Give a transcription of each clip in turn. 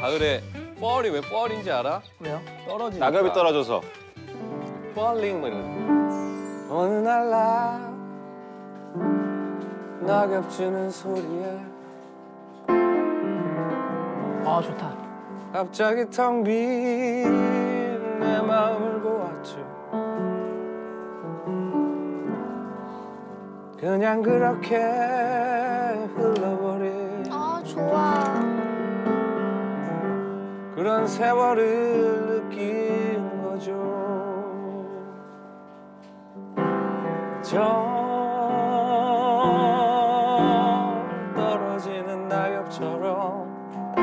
가을에 뻘이 왜 뻘인지 알아? 왜요? 떨어지니까. 낙엽이 떨어져서. falling 뭐 이런 거. 어느 날나 낙엽 주는 소리에 아 좋다. 갑자기 텅 빈 내 마음을 보았죠 그냥 그렇게 흘러버린 아 좋아. 그런 세월을 느낀 거죠. 저 떨어지는 낙엽처럼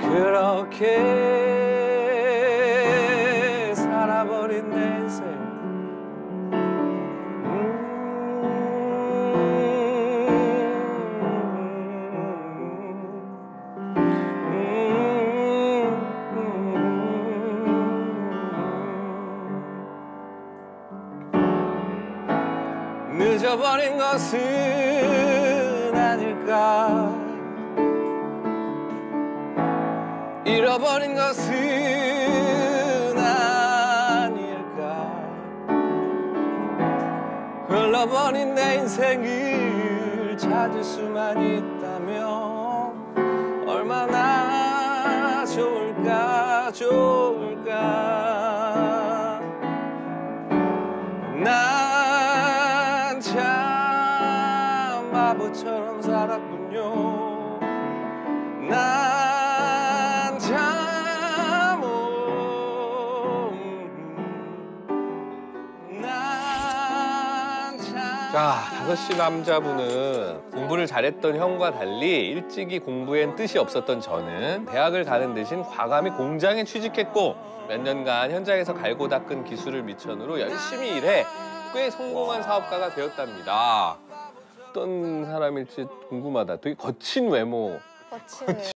그렇게 살아버린 내 인생 늦어버린 것은 아닐까. 잃어버린 것은 아닐까. 흘러버린 내 인생을 찾을 수만 있다면 얼마나 좋을까 좋을까. 난 참 바보처럼 살았군요 난참 자, 다섯 시 남자분은 공부를 잘했던 형과 달리 일찍이 공부엔 뜻이 없었던 저는 대학을 가는 대신 과감히 공장에 취직했고 몇 년간 현장에서 갈고 닦은 기술을 미천으로 열심히 일해 꽤 성공한 사업가가 되었답니다. 어떤 사람일지 궁금하다. 되게 거친 외모. 거칠네.